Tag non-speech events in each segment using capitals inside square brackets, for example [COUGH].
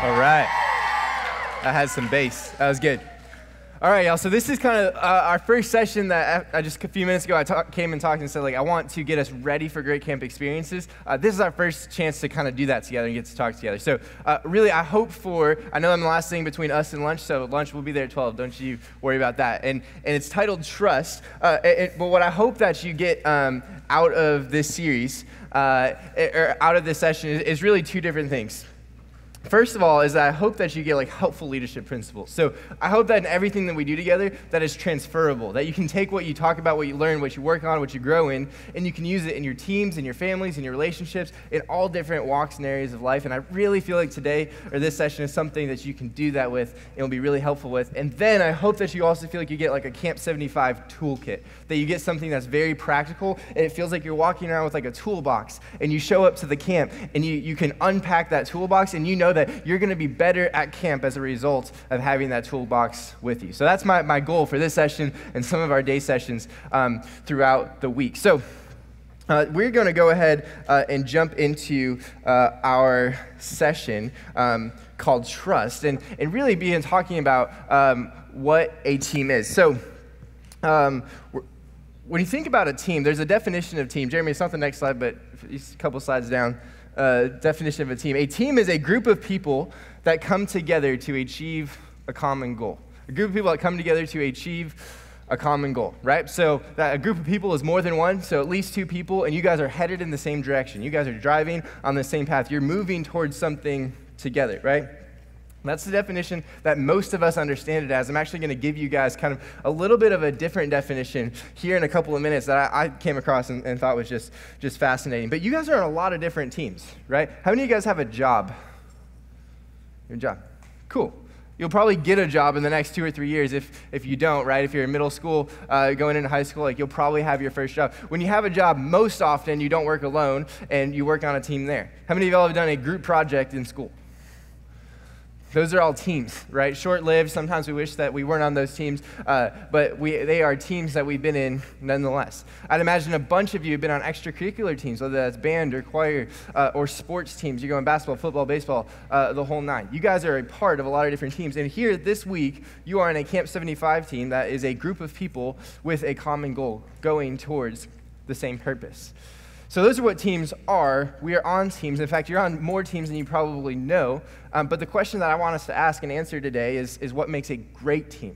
All right. That has some bass. That was good. All right, y'all. So this is kind of uh, our first session that I, just a few minutes ago I talk, came and talked and said like I want to get us ready for great camp experiences. Uh, this is our first chance to kind of do that together and get to talk together. So uh, really, I hope for I know I'm the last thing between us and lunch, so lunch will be there at 12. Don't you worry about that. And and it's titled Trust. Uh, but what I hope that you get um, out of this series uh, or out of this session is, is really two different things. First of all, is that I hope that you get like helpful leadership principles. So I hope that in everything that we do together, that is transferable. That you can take what you talk about, what you learn, what you work on, what you grow in, and you can use it in your teams, in your families, in your relationships, in all different walks and areas of life. And I really feel like today or this session is something that you can do that with and will be really helpful with. And then I hope that you also feel like you get like a Camp 75 toolkit. That you get something that's very practical and it feels like you're walking around with like a toolbox and you show up to the camp and you, you can unpack that toolbox and you know that you're going to be better at camp as a result of having that toolbox with you. So that's my, my goal for this session and some of our day sessions um, throughout the week. So uh, we're going to go ahead uh, and jump into uh, our session um, called Trust and, and really begin talking about um, what a team is. So, um, when you think about a team, there's a definition of team. Jeremy, it's not the next slide, but a couple slides down uh, definition of a team. A team is a group of people that come together to achieve a common goal. A group of people that come together to achieve a common goal, right? So that a group of people is more than one, so at least two people, and you guys are headed in the same direction. You guys are driving on the same path. You're moving towards something together, right? That's the definition that most of us understand it as. I'm actually going to give you guys kind of a little bit of a different definition here in a couple of minutes that I, I came across and, and, thought was just, just fascinating. But you guys are on a lot of different teams, right? How many of you guys have a job? Your job. Cool. You'll probably get a job in the next two or three years if, if you don't, right? If you're in middle school, uh, going into high school, like you'll probably have your first job. When you have a job, most often you don't work alone and you work on a team there. How many of y'all have done a group project in school? Those are all teams, right? Short lived. Sometimes we wish that we weren't on those teams, uh, but we, they are teams that we've been in nonetheless. I'd imagine a bunch of you have been on extracurricular teams, whether that's band or choir uh, or sports teams. You go in basketball, football, baseball, uh, the whole nine. You guys are a part of a lot of different teams. And here this week, you are in a Camp 75 team that is a group of people with a common goal going towards the same purpose. So, those are what teams are. We are on teams. In fact, you're on more teams than you probably know. Um, but the question that I want us to ask and answer today is, is what makes a great team?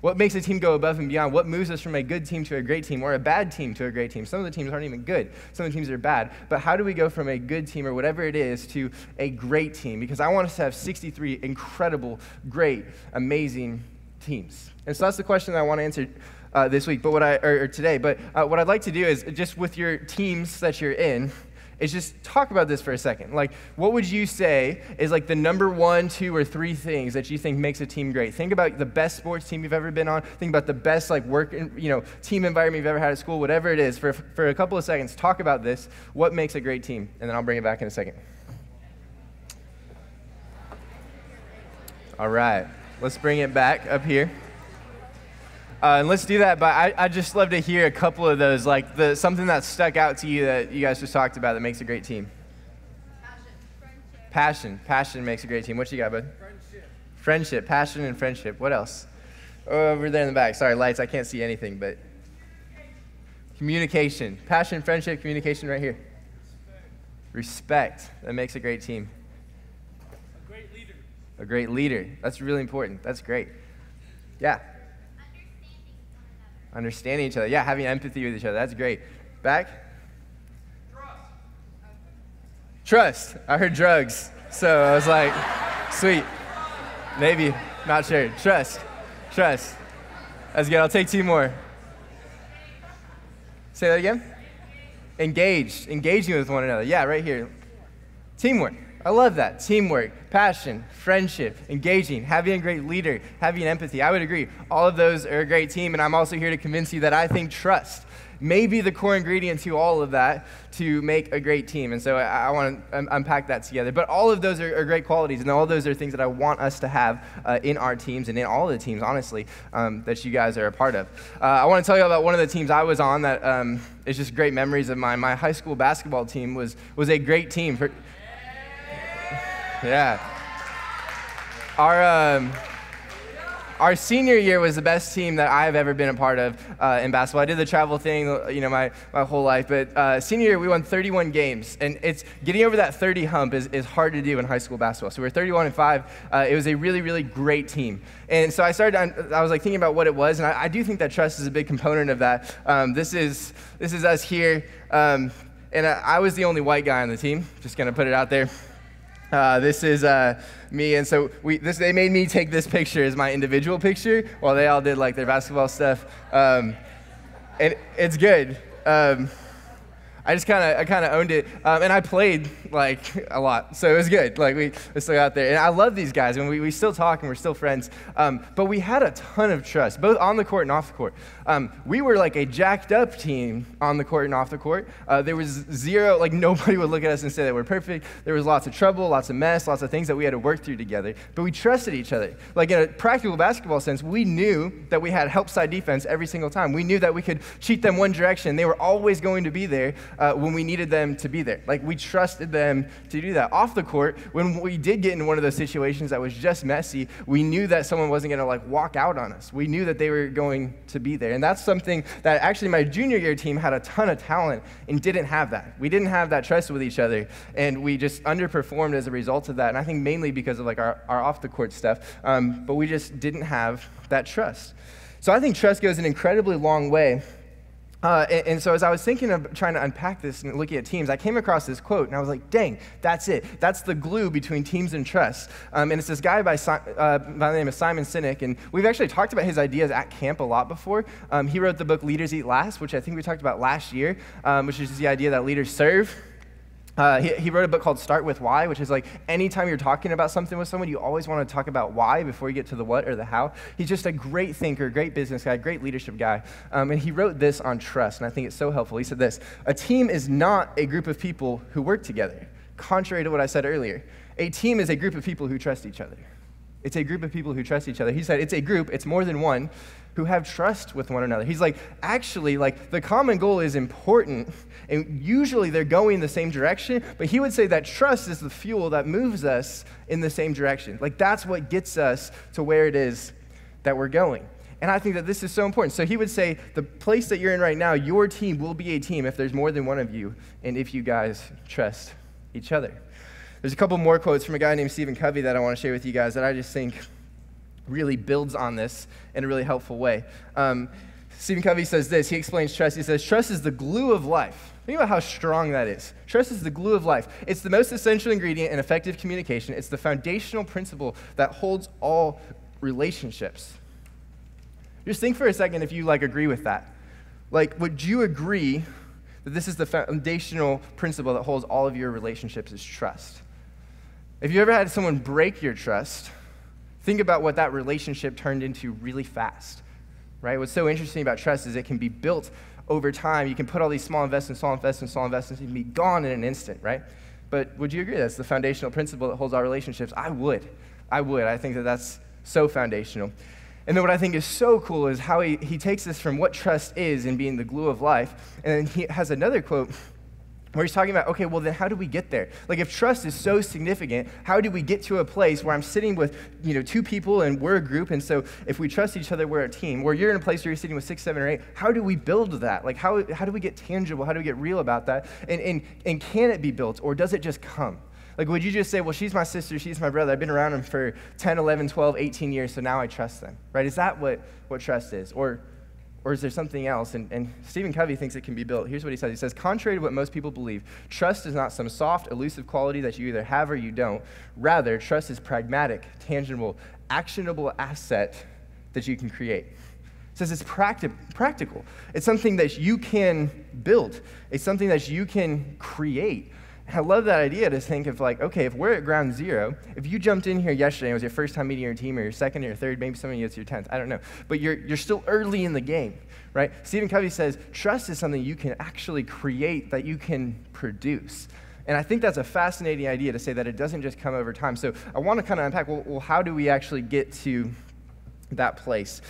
What makes a team go above and beyond? What moves us from a good team to a great team or a bad team to a great team? Some of the teams aren't even good, some of the teams are bad. But how do we go from a good team or whatever it is to a great team? Because I want us to have 63 incredible, great, amazing teams. And so that's the question that I want to answer uh, this week, but what I or, or today. But uh, what I'd like to do is just with your teams that you're in, is just talk about this for a second. Like, what would you say is like the number one, two, or three things that you think makes a team great? Think about the best sports team you've ever been on. Think about the best like work, you know, team environment you've ever had at school. Whatever it is, for for a couple of seconds, talk about this. What makes a great team? And then I'll bring it back in a second. All right, let's bring it back up here. Uh, and let's do that, but I, I just love to hear a couple of those, like the, something that stuck out to you that you guys just talked about that makes a great team. Passion. Passion. Passion makes a great team. What you got, bud? Friendship. Friendship. Passion and friendship. What else? Over there in the back. Sorry, lights. I can't see anything, but communication. Passion, friendship, communication right here. Respect. Respect. That makes a great team. A great leader. A great leader. That's really important. That's great. Yeah. Understanding each other. Yeah, having empathy with each other. That's great. Back? Trust. Trust. I heard drugs. So I was like, sweet. Maybe. Not sure. Trust. Trust. That's good. I'll take two more. Say that again? Engaged. Engaging with one another. Yeah, right here. Teamwork. I love that. Teamwork, passion, friendship, engaging, having a great leader, having empathy. I would agree. All of those are a great team, and I'm also here to convince you that I think trust may be the core ingredient to all of that to make a great team. And so I, I want to unpack that together. But all of those are, are, great qualities, and all of those are things that I want us to have uh, in our teams and in all the teams, honestly, um, that you guys are a part of. Uh, I want to tell you about one of the teams I was on that um, is just great memories of mine. My high school basketball team was, was a great team. For, yeah. Our, um, our senior year was the best team that I've ever been a part of uh, in basketball. I did the travel thing, you know, my, my whole life. But uh, senior year, we won 31 games, and it's getting over that 30 hump is, is hard to do in high school basketball. So we are 31 and five. Uh, it was a really, really great team. And so I started. I was like thinking about what it was, and I, I do think that trust is a big component of that. Um, this is this is us here, um, and I, I was the only white guy on the team. Just gonna put it out there. Uh, this is uh, me, and so we, this, they made me take this picture as my individual picture while they all did like their basketball stuff. Um, and it's good. Um, I just kind of I kind of owned it, um, and I played like a lot, so it was good. Like we, we still got there, and I love these guys, and we, we still talk, and we're still friends. Um, but we had a ton of trust, both on the court and off the court. Um, we were like a jacked up team on the court and off the court. Uh, there was zero, like [LAUGHS] nobody would look at us and say that we're perfect. There was lots of trouble, lots of mess, lots of things that we had to work through together. But we trusted each other. Like in a practical basketball sense, we knew that we had help side defense every single time. We knew that we could cheat them one direction. They were always going to be there uh, when we needed them to be there. Like we trusted them to do that. Off the court, when we did get in one of those situations that was just messy, we knew that someone wasn't going to like walk out on us. We knew that they were going to be there. And that's something that actually my junior year team had a ton of talent and didn't have that. We didn't have that trust with each other. And we just underperformed as a result of that. And I think mainly because of like our, our off the court stuff. Um, but we just didn't have that trust. So I think trust goes an incredibly long way uh, and, and, so as I was thinking of trying to unpack this and looking at teams, I came across this quote, and I was like, dang, that's it. That's the glue between teams and trust. Um, and it's this guy by, uh, by the name of Simon Sinek, and we've actually talked about his ideas at camp a lot before. Um, he wrote the book Leaders Eat Last, which I think we talked about last year, um, which is the idea that leaders serve uh, he, he, wrote a book called Start with Why, which is like anytime you're talking about something with someone, you always want to talk about why before you get to the what or the how. He's just a great thinker, great business guy, great leadership guy. Um, and he wrote this on trust, and I think it's so helpful. He said this A team is not a group of people who work together, contrary to what I said earlier. A team is a group of people who trust each other. It's a group of people who trust each other. He said it's a group, it's more than one, who have trust with one another. He's like, actually, like the common goal is important, and usually they're going the same direction, but he would say that trust is the fuel that moves us in the same direction. Like that's what gets us to where it is that we're going. And I think that this is so important. So he would say, the place that you're in right now, your team will be a team if there's more than one of you, and if you guys trust each other. There's a couple more quotes from a guy named Stephen Covey that I want to share with you guys that I just think really builds on this in a really helpful way. Um, Stephen Covey says this. He explains trust. He says, Trust is the glue of life. Think about how strong that is. Trust is the glue of life. It's the most essential ingredient in effective communication. It's the foundational principle that holds all relationships. Just think for a second if you like agree with that. Like, would you agree that this is the foundational principle that holds all of your relationships is trust? If you ever had someone break your trust, Think about what that relationship turned into really fast, right? What's so interesting about trust is it can be built over time. You can put all these small investments, small investments, small investments, and be gone in an instant, right? But would you agree that's the foundational principle that holds our relationships? I would. I would. I think that that's so foundational. And then what I think is so cool is how he, he takes this from what trust is in being the glue of life. And then he has another quote where he's talking about, okay, well, then how do we get there? Like, if trust is so significant, how do we get to a place where I'm sitting with, you know, two people and we're a group, and so if we trust each other, we're a team, where you're in a place where you're sitting with six, seven, or eight, how do we build that? Like, how, how do we get tangible? How do we get real about that? And, and, and can it be built, or does it just come? Like, would you just say, well, she's my sister, she's my brother, I've been around them for 10, 11, 12, 18 years, so now I trust them, right? Is that what, what trust is? Or, or is there something else? And, and Stephen Covey thinks it can be built. Here's what he says He says, Contrary to what most people believe, trust is not some soft, elusive quality that you either have or you don't. Rather, trust is pragmatic, tangible, actionable asset that you can create. It says it's practi- practical. It's something that you can build. It's something that you can create. I love that idea to think of like, okay, if we're at ground zero, if you jumped in here yesterday and it was your first time meeting your team or your second or your third, maybe some of you it's your 10th, I don't know, but you're, you're still early in the game, right? Stephen Covey says trust is something you can actually create, that you can produce. And I think that's a fascinating idea to say that it doesn't just come over time. So I want to kind of unpack well, well how do we actually get to that place?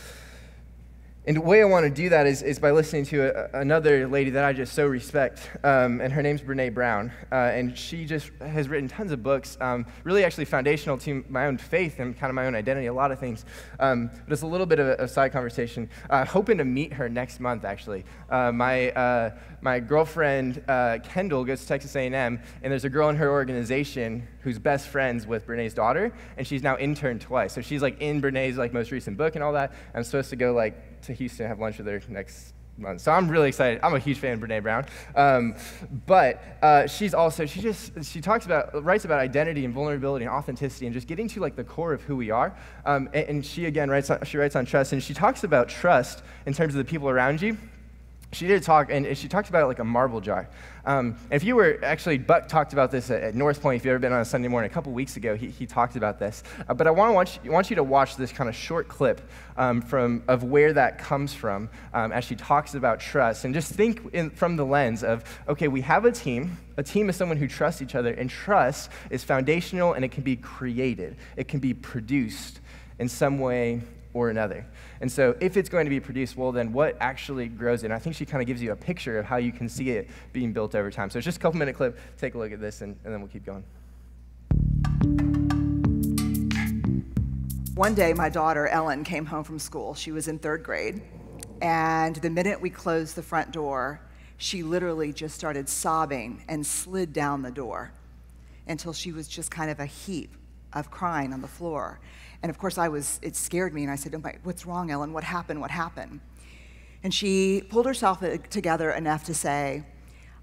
And the way I want to do that is, is by listening to a, another lady that I just so respect, um, and her name's Brene Brown. Uh, and she just has written tons of books, um, really actually foundational to my own faith and kind of my own identity, a lot of things. Um, but it's a little bit of a, a side conversation. Uh, hoping to meet her next month, actually. Uh, my, uh, my girlfriend, uh, Kendall, goes to Texas A&M, and there's a girl in her organization who's best friends with Brene's daughter, and she's now interned twice. So she's like in Brene's like most recent book and all that. I'm supposed to go like to Houston and have lunch with her next month. So I'm really excited. I'm a huge fan of Brene Brown. Um, but uh, she's also, she just, she talks about, writes about identity and vulnerability and authenticity and just getting to like the core of who we are. Um, and, and, she again writes, on, she writes on trust and she talks about trust in terms of the people around you she did talk, and she talked about it like a marble jar. Um, if you were actually, Buck talked about this at, North Point. If you've ever been on a Sunday morning, a couple weeks ago, he, he talked about this. Uh, but I want, you, want you to watch this kind of short clip um, from, of where that comes from um, as she talks about trust. And just think in, from the lens of okay, we have a team. A team is someone who trusts each other, and trust is foundational and it can be created, it can be produced in some way or another. And so, if it's going to be produced, well, then what actually grows it? And I think she kind of gives you a picture of how you can see it being built over time. So, it's just a couple minute clip. Take a look at this, and, and then we'll keep going. One day, my daughter Ellen came home from school. She was in third grade. And the minute we closed the front door, she literally just started sobbing and slid down the door until she was just kind of a heap of crying on the floor. And of course, I was, it scared me. And I said, oh my, What's wrong, Ellen? What happened? What happened? And she pulled herself uh, together enough to say,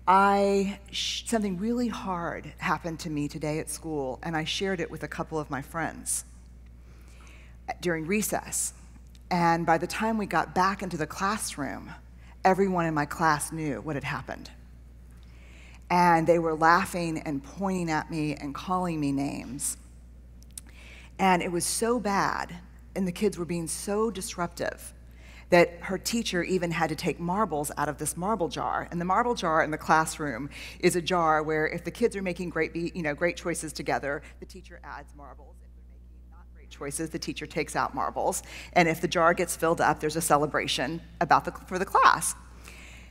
I, something really hard happened to me today at school, and I shared it with a couple of my friends uh, during recess. And by the time we got back into the classroom, everyone in my class knew what had happened. And they were laughing and pointing at me and calling me names. And it was so bad, and the kids were being so disruptive that her teacher even had to take marbles out of this marble jar. And the marble jar in the classroom is a jar where if the kids are making great, you know, great choices together, the teacher adds marbles. If they're making not great choices, the teacher takes out marbles. And if the jar gets filled up, there's a celebration about the, for the class.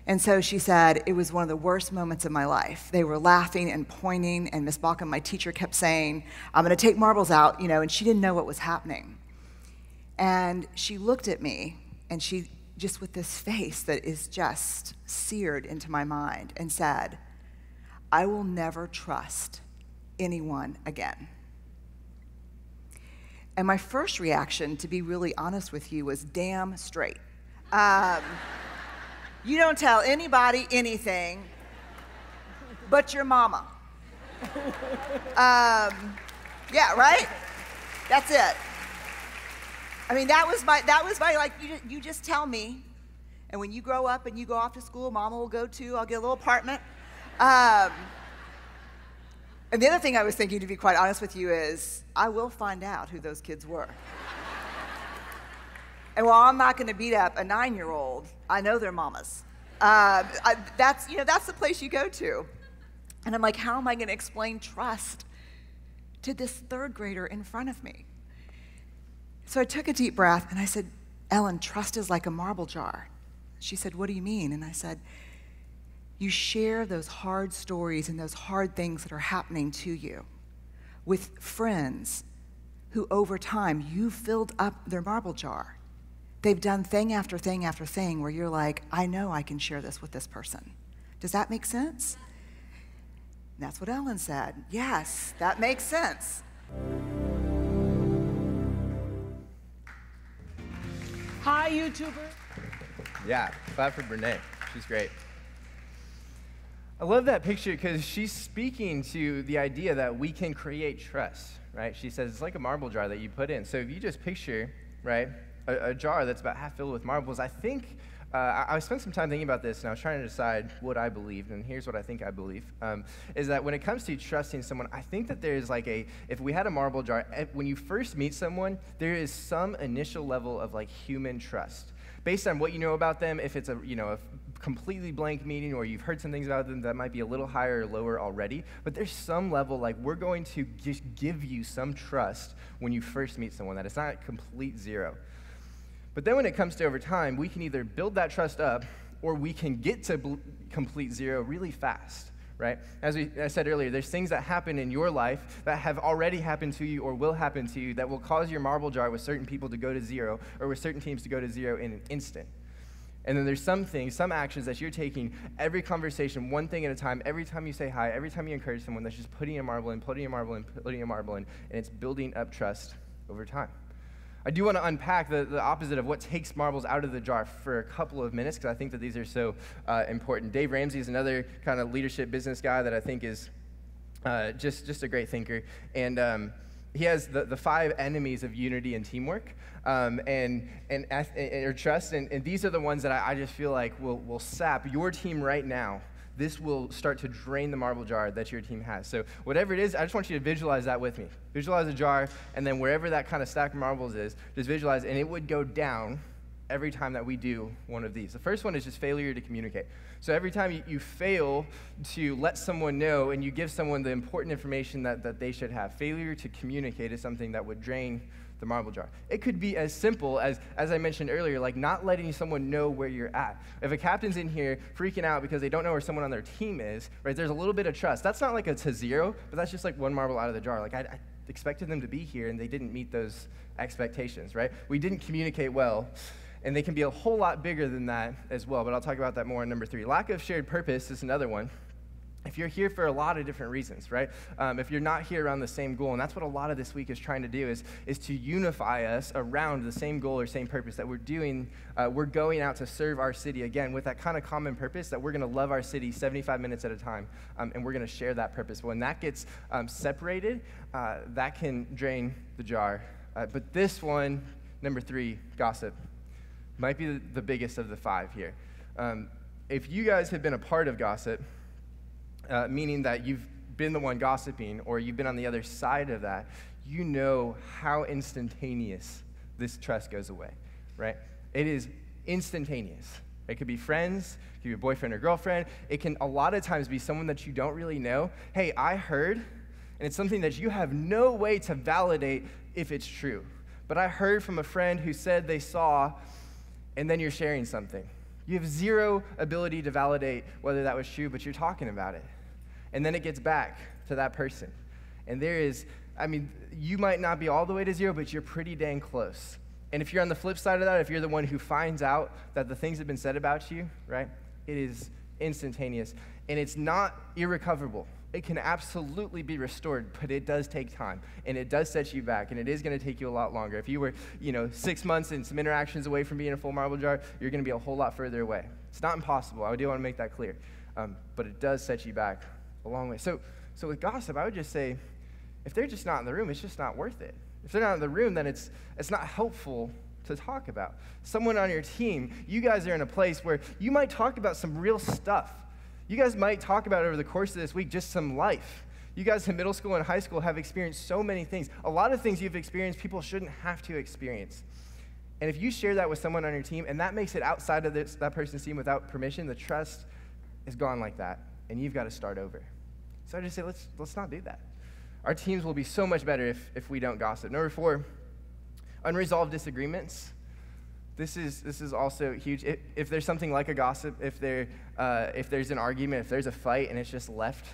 And so she said, it was one of the worst moments of my life. They were laughing and pointing, and Miss Balkum, my teacher, kept saying, I'm going to take marbles out, you know, and she didn't know what was happening. And she looked at me, and she, just with this face that is just seared into my mind, and said, I will never trust anyone again. And my first reaction, to be really honest with you, was damn straight. Um, you don't tell anybody anything but your mama. Um, yeah, right? That's it. I mean, that was my, that was my, like, you, you just tell me. And when you grow up and you go off to school, mama will go too. I'll get a little apartment. Um, and the other thing I was thinking, to be quite honest with you, is I will find out who those kids were. And while I'm not going to beat up a nine year old, I know their mamas. Uh, I, that's, you know, that's the place you go to. And I'm like, how am I going to explain trust to this third grader in front of me? So I took a deep breath and I said, Ellen, trust is like a marble jar. She said, What do you mean? And I said, You share those hard stories and those hard things that are happening to you with friends who, over time, you filled up their marble jar. They've done thing after thing after thing where you're like, I know I can share this with this person. Does that make sense? that's what Ellen said. Yes, that makes sense. Hi, YouTuber. Yeah, clap for Brene. She's great. I love that picture because she's speaking to the idea that we can create trust, right? She says it's like a marble jar that you put in. So if you just picture, right, a, a jar that's about half filled with marbles. I think uh, I, I, spent some time thinking about this, and I was trying to decide what I believed. And here's what I think I believe: um, is that when it comes to trusting someone, I think that there's like a if we had a marble jar, eh, when you first meet someone, there is some initial level of like human trust based on what you know about them. If it's a you know a completely blank meeting, or you've heard some things about them that might be a little higher or lower already, but there's some level like we're going to just give you some trust when you first meet someone that it's not complete zero. But then when it comes to over time, we can either build that trust up or we can get to bl- complete zero really fast right? As we, I said earlier, there's things that happen in your life that have already happened to you or will happen to you that will cause your marble jar with certain people to go to zero or with certain teams to go to zero in an instant. And then there's some things, some actions that you're taking every conversation, one thing at a time, every time you say hi, every time you encourage someone, that's just putting a marble in, putting a marble in, putting a marble in, and it's building up trust over time. I do want to unpack the, the opposite of what takes marbles out of the jar for a couple of minutes because I think that these are so uh, important. Dave Ramsey is another kind of leadership business guy that I think is uh, just, just a great thinker. And um, he has the, the five enemies of unity and teamwork um, and, and, and, or trust. And, and these are the ones that I, I just feel like will, will sap your team right now this will start to drain the marble jar that your team has. So, whatever it is, I just want you to visualize that with me. Visualize a jar, and then wherever that kind of stack of marbles is, just visualize, and it would go down every time that we do one of these. The first one is just failure to communicate. So, every time you, you fail to let someone know and you give someone the important information that, that they should have, failure to communicate is something that would drain the marble jar. It could be as simple as, as I mentioned earlier, like not letting someone know where you're at. If a captain's in here freaking out because they don't know where someone on their team is, right, there's a little bit of trust. That's not like a to zero, but that's just like one marble out of the jar. Like I, I expected them to be here and they didn't meet those expectations, right? We didn't communicate well and they can be a whole lot bigger than that as well. But I'll talk about that more in number three. Lack of shared purpose is another one if you're here for a lot of different reasons right? Um, if you're not here around the same goal and that's what a lot of this week is trying to do is, is to unify us around the same goal or same purpose that we're doing uh, we're going out to serve our city again with that kind of common purpose that we're going to love our city 75 minutes at a time um, and we're going to share that purpose. When that gets um, separated uh, that can drain the jar. Uh, but this one number three gossip might be the, biggest of the five here. Um, if you guys have been a part of gossip uh, meaning that you've been the one gossiping or you've been on the other side of that, you know how instantaneous this trust goes away, right? It is instantaneous. It could be friends, it could be a boyfriend or girlfriend. It can a lot of times be someone that you don't really know. Hey, I heard, and it's something that you have no way to validate if it's true. But I heard from a friend who said they saw, and then you're sharing something. You have zero ability to validate whether that was true, but you're talking about it. And then it gets back to that person. And there is, I mean, you might not be all the way to zero, but you're pretty dang close. And if you're on the flip side of that, if you're the one who finds out that the things have been said about you, right, it is instantaneous. And it's not irrecoverable it can absolutely be restored, but it does take time and it does set you back and it is going to take you a lot longer. If you were, you know, six months and some interactions away from being a full marble jar, you're going to be a whole lot further away. It's not impossible. I do want to make that clear, um, but it does set you back a long way. So, so with gossip, I would just say, if they're just not in the room, it's just not worth it. If they're not in the room, then it's it's not helpful to talk about. Someone on your team, you guys are in a place where you might talk about some real stuff you guys might talk about over the course of this week just some life. You guys in middle school and high school have experienced so many things. A lot of things you've experienced, people shouldn't have to experience. And if you share that with someone on your team and that makes it outside of this, that person's team without permission, the trust is gone like that. And you've got to start over. So I just say, let's, let's not do that. Our teams will be so much better if, if we don't gossip. Number four, unresolved disagreements this is, this is also huge. If, if there's something like a gossip, if, there, uh, if there's an argument, if there's a fight and it's just left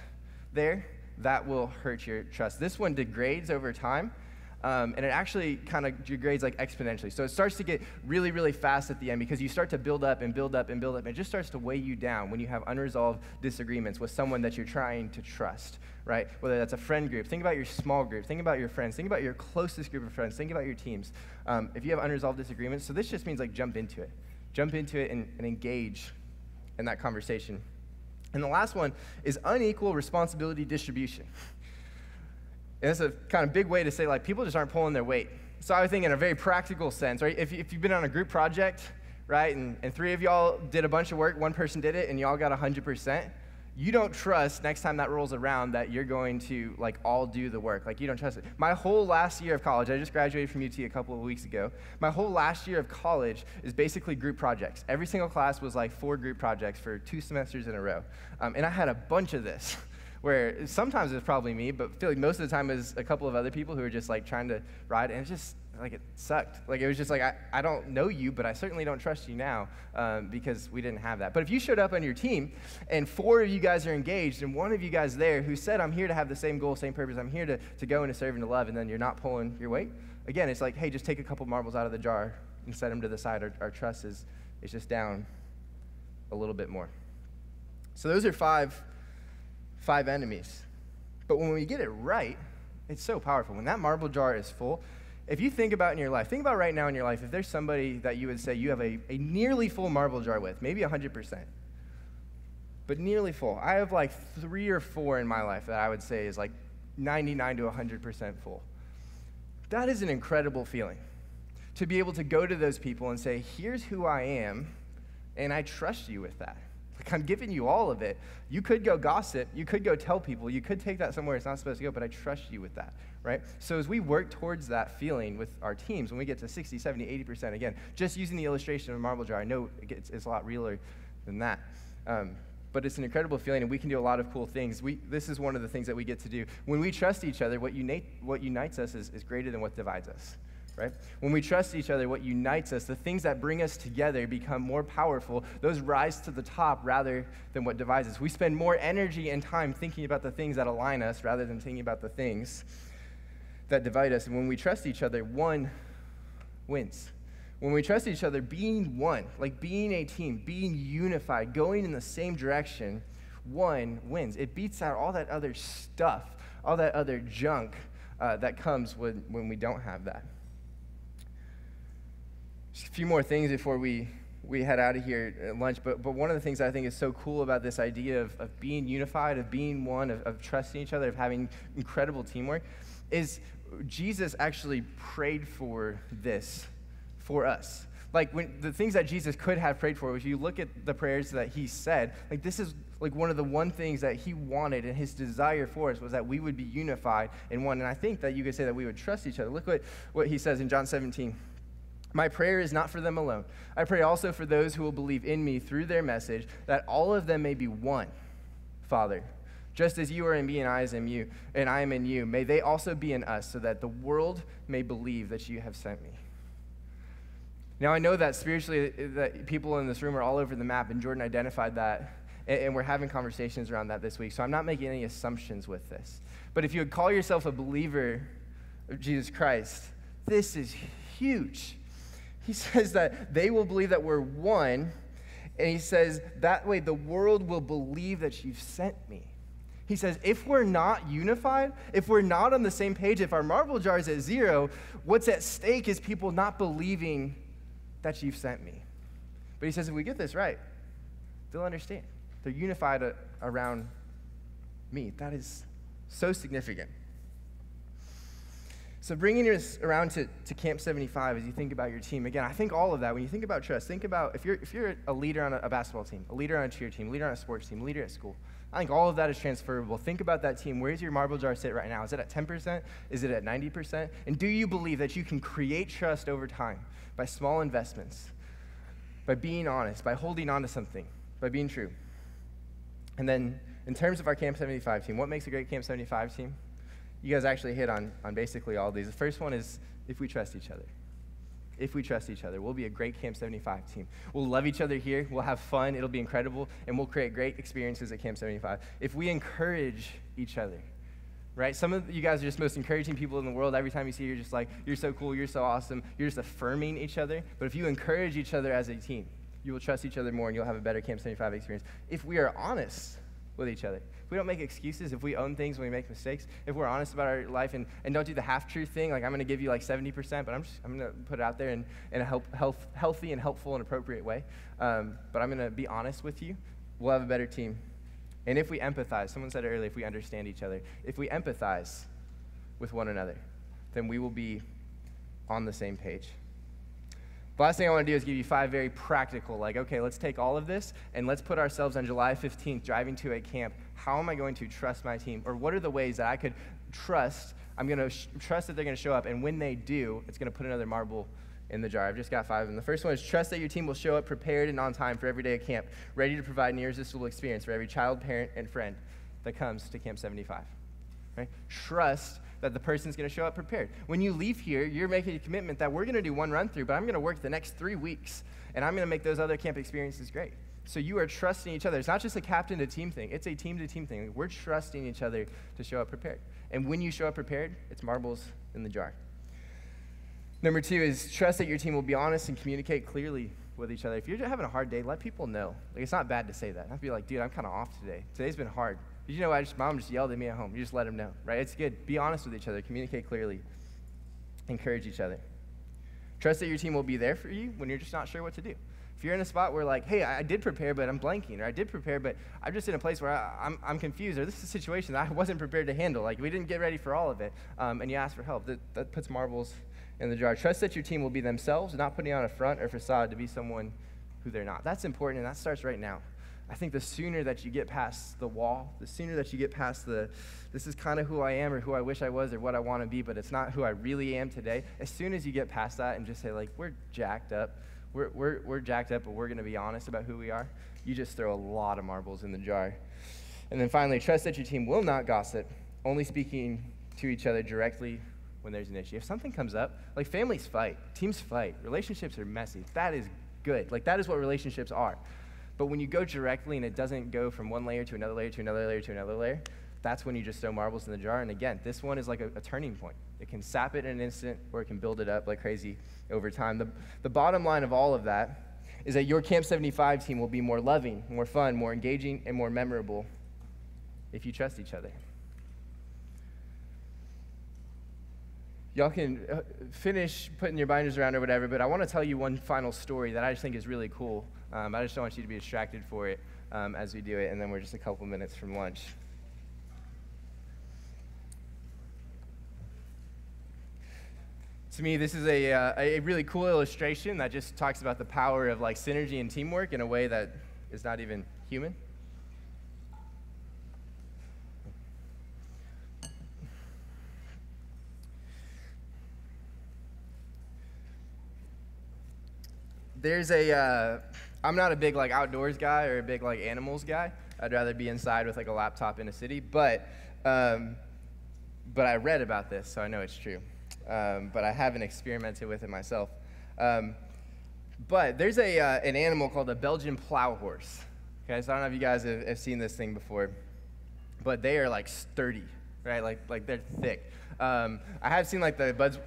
there, that will hurt your trust. This one degrades over time. Um, and it actually kind of degrades like exponentially. So it starts to get really, really fast at the end because you start to build up and build up and build up. And it just starts to weigh you down when you have unresolved disagreements with someone that you're trying to trust, right? Whether that's a friend group. Think about your small group. Think about your friends. Think about your closest group of friends. Think about your teams. Um, if you have unresolved disagreements, so this just means like jump into it. Jump into it and, and engage in that conversation. And the last one is unequal responsibility distribution. And that's a kind of big way to say, like, people just aren't pulling their weight. So I would think in a very practical sense, right? If, if you've been on a group project, right, and, and three of y'all did a bunch of work, one person did it, and y'all got 100%, you don't trust next time that rolls around that you're going to like all do the work. Like you don't trust it. My whole last year of college, I just graduated from UT a couple of weeks ago. My whole last year of college is basically group projects. Every single class was like four group projects for two semesters in a row. Um, and I had a bunch of this. [LAUGHS] where sometimes it's probably me, but I feel like most of the time it's a couple of other people who are just like trying to ride, and it's just like it sucked. Like it was just like I, I don't know you, but I certainly don't trust you now um, because we didn't have that. But if you showed up on your team and four of you guys are engaged, and one of you guys there who said, "I'm here to have the same goal, same purpose. I'm here to to go and to serve and to love," and then you're not pulling your weight, again, it's like, hey, just take a couple marbles out of the jar and set them to the side. Our, our trust is is just down a little bit more. So those are five five enemies. But when we get it right, it's so powerful. When that marble jar is full, if you think about in your life, think about right now in your life, if there's somebody that you would say you have a, a nearly full marble jar with, maybe 100%, but nearly full. I have like three or four in my life that I would say is like 99 to 100% full. That is an incredible feeling to be able to go to those people and say, here's who I am, and I trust you with that. I'm giving you all of it. You could go gossip. You could go tell people. You could take that somewhere it's not supposed to go, but I trust you with that, right? So, as we work towards that feeling with our teams, when we get to 60, 70, 80%, again, just using the illustration of a marble jar, I know it's, it's a lot realer than that. Um, but it's an incredible feeling, and we can do a lot of cool things. We, this is one of the things that we get to do. When we trust each other, what, unite, what unites us is, is greater than what divides us right? When we trust each other, what unites us, the things that bring us together become more powerful. Those rise to the top rather than what divides us. We spend more energy and time thinking about the things that align us rather than thinking about the things that divide us. And when we trust each other, one wins. When we trust each other, being one, like being a team, being unified, going in the same direction, one wins. It beats out all that other stuff, all that other junk uh, that comes when, when we don't have that. Just a few more things before we, we head out of here at lunch. But, but one of the things I think is so cool about this idea of, of being unified, of being one, of, of trusting each other, of having incredible teamwork, is Jesus actually prayed for this for us. Like when the things that Jesus could have prayed for, if you look at the prayers that he said, like this is like one of the one things that he wanted and his desire for us was that we would be unified in one. And I think that you could say that we would trust each other. Look what, what he says in John 17. My prayer is not for them alone. I pray also for those who will believe in me through their message, that all of them may be one. Father, just as you are in me and I am in you, and I am in you, may they also be in us, so that the world may believe that you have sent me. Now I know that spiritually that people in this room are all over the map, and Jordan identified that, and we're having conversations around that this week. So I'm not making any assumptions with this. But if you would call yourself a believer of Jesus Christ, this is huge. He says that they will believe that we're one. And he says, that way the world will believe that you've sent me. He says, if we're not unified, if we're not on the same page, if our marble jar is at zero, what's at stake is people not believing that you've sent me. But he says, if we get this right, they'll understand. They're unified around me. That is so significant. So, bringing us around to, to Camp 75 as you think about your team, again, I think all of that, when you think about trust, think about if you're, if you're a leader on a, a basketball team, a leader on a cheer team, a leader on a sports team, a leader at school, I think all of that is transferable. Think about that team. Where's your marble jar sit right now? Is it at 10%? Is it at 90%? And do you believe that you can create trust over time by small investments, by being honest, by holding on to something, by being true? And then, in terms of our Camp 75 team, what makes a great Camp 75 team? You guys actually hit on, on basically all these. The first one is if we trust each other. If we trust each other, we'll be a great Camp 75 team. We'll love each other here. We'll have fun. It'll be incredible. And we'll create great experiences at Camp 75. If we encourage each other, right? Some of you guys are just most encouraging people in the world. Every time you see you, you're just like, you're so cool, you're so awesome. You're just affirming each other. But if you encourage each other as a team, you will trust each other more and you'll have a better Camp 75 experience. If we are honest with each other, if we don't make excuses, if we own things when we make mistakes, if we're honest about our life and, and don't do the half truth thing, like I'm going to give you like 70%, but I'm, just, I'm going to put it out there in, in a help, health, healthy and helpful and appropriate way. Um, but I'm going to be honest with you, we'll have a better team. And if we empathize, someone said earlier, if we understand each other, if we empathize with one another, then we will be on the same page. The last thing I want to do is give you five very practical, like, okay, let's take all of this and let's put ourselves on July 15th driving to a camp. How am I going to trust my team? Or what are the ways that I could trust? I'm going to sh- trust that they're going to show up. And when they do, it's going to put another marble in the jar. I've just got five of them. The first one is trust that your team will show up prepared and on time for every day at camp, ready to provide an irresistible experience for every child, parent, and friend that comes to Camp 75. Right? Trust that the person's going to show up prepared. When you leave here, you're making a commitment that we're going to do one run through, but I'm going to work the next three weeks, and I'm going to make those other camp experiences great. So you are trusting each other. It's not just a captain to team thing, it's a team to team thing. We're trusting each other to show up prepared. And when you show up prepared, it's marbles in the jar. Number two is trust that your team will be honest and communicate clearly with each other. If you're having a hard day, let people know. Like it's not bad to say that. Not be like, dude, I'm kind of off today. Today's been hard. Did you know I just mom just yelled at me at home? You just let them know, right? It's good. Be honest with each other. Communicate clearly. Encourage each other. Trust that your team will be there for you when you're just not sure what to do. If you're in a spot where like, hey, I did prepare, but I'm blanking, or I did prepare, but I'm just in a place where I, am I'm, I'm confused, or this is a situation that I wasn't prepared to handle. Like we didn't get ready for all of it, um, and you ask for help. That, that puts marbles in the jar. Trust that your team will be themselves, not putting on a front or facade to be someone who they're not. That's important, and that starts right now. I think the sooner that you get past the wall, the sooner that you get past the, this is kind of who I am or who I wish I was or what I want to be, but it's not who I really am today. As soon as you get past that and just say, like, we're jacked up, we're, we're, we're jacked up, but we're going to be honest about who we are, you just throw a lot of marbles in the jar. And then finally, trust that your team will not gossip, only speaking to each other directly when there's an issue. If something comes up, like families fight, teams fight, relationships are messy. That is good. Like, that is what relationships are. But when you go directly and it doesn't go from one layer to another layer to another layer to another layer, that's when you just throw marbles in the jar. And again, this one is like a, a turning point. It can sap it in an instant or it can build it up like crazy over time. The, the bottom line of all of that is that your Camp 75 team will be more loving, more fun, more engaging, and more memorable if you trust each other. Y'all can uh, finish putting your binders around or whatever, but I want to tell you one final story that I just think is really cool. Um, I just don't want you to be distracted for it um, as we do it, and then we're just a couple minutes from lunch. to me, this is a, uh, a really cool illustration that just talks about the power of like synergy and teamwork in a way that is not even human. There's a, uh, I'm not a big like outdoors guy or a big like animals guy. I'd rather be inside with like a laptop in a city. But, um, but I read about this, so I know it's true um, but I haven't experimented with it myself. Um, but there's a, uh, an animal called a Belgian plow horse. Okay, so I don't know if you guys have, have seen this thing before, but they are like sturdy, right? Like, like they're thick. Um, I have seen like the buds,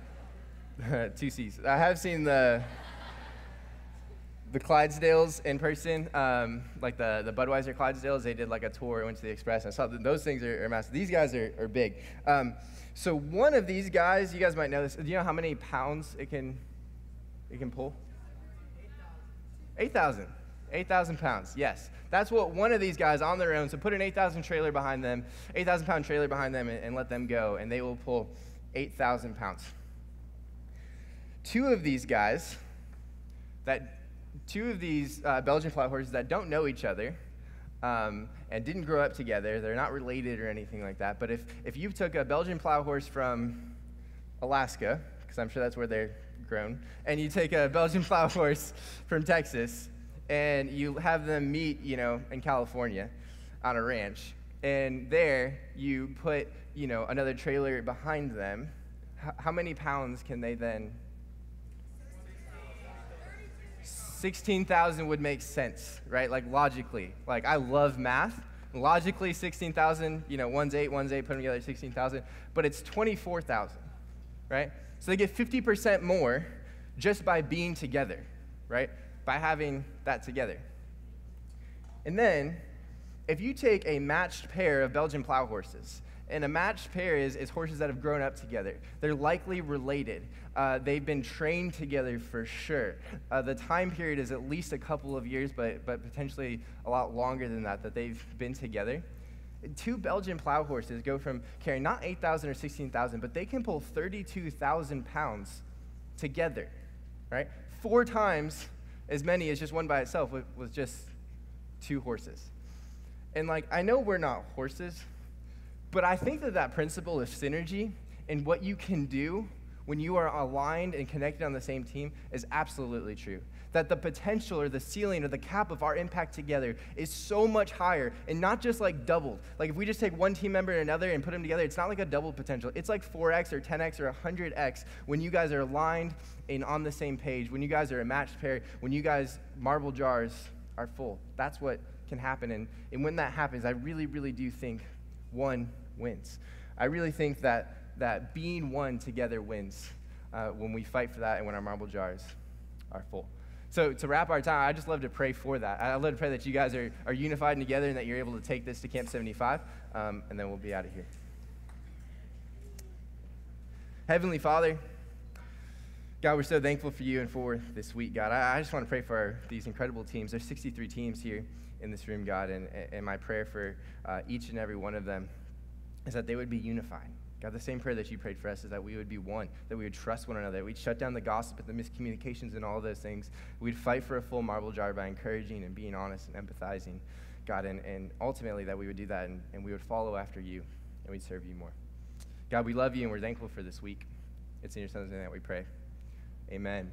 [LAUGHS] two C's. I have seen the the Clydesdales in person, um, like the, the Budweiser Clydesdales, they did like a tour, went to the Express. And I saw those things are, are massive. These guys are, are big. Um, so one of these guys, you guys might know this. Do you know how many pounds it can, it can pull? 8,000. 8,000 pounds, yes. That's what one of these guys on their own, so put an 8,000 trailer behind them, 8,000 pound trailer behind them, and, and let them go, and they will pull 8,000 pounds. Two of these guys, that two of these uh, Belgian plow horses that don't know each other, um, and didn't grow up together. They're not related or anything like that. But if, if you took a Belgian plow horse from Alaska, because I'm sure that's where they're grown, and you take a Belgian [LAUGHS] plow horse from Texas, and you have them meet, you know, in California on a ranch, and there you put, you know, another trailer behind them, H- how many pounds can they then 16,000 would make sense, right? Like logically. Like I love math. Logically, 16,000, you know, one's eight, one's eight, put them together, 16,000. But it's 24,000, right? So they get 50% more just by being together, right? By having that together. And then, if you take a matched pair of Belgian plow horses and a matched pair is, is horses that have grown up together. They're likely related. Uh, they've been trained together for sure. Uh, the time period is at least a couple of years, but, but potentially a lot longer than that, that they've been together. Two Belgian plow horses go from carrying not 8,000 or 16,000, but they can pull 32,000 pounds together, right? Four times as many as just one by itself with, with just two horses. And like, I know we're not horses, but I think that that principle of synergy and what you can do when you are aligned and connected on the same team is absolutely true. That the potential or the ceiling or the cap of our impact together is so much higher and not just like doubled. Like if we just take one team member and another and put them together, it's not like a double potential. It's like 4x or 10x or 100x when you guys are aligned and on the same page, when you guys are a matched pair, when you guys marble jars are full. That's what can happen. And, and when that happens, I really, really do think one wins. I really think that, that being one together wins uh, when we fight for that and when our marble jars are full. So, to wrap our time, I just love to pray for that. I love to pray that you guys are, are unified and together and that you're able to take this to Camp 75, um, and then we'll be out of here. Heavenly Father, God, we're so thankful for you and for this week, God. I, I just want to pray for our, these incredible teams. There's 63 teams here in this room, God, and, and my prayer for uh, each and every one of them is that they would be unified. God, the same prayer that you prayed for us is that we would be one, that we would trust one another, that we'd shut down the gossip and the miscommunications and all those things. We'd fight for a full marble jar by encouraging and being honest and empathizing, God, and, and ultimately that we would do that and, and we would follow after you and we'd serve you more. God, we love you and we're thankful for this week. It's in your son's name that we pray. Amen.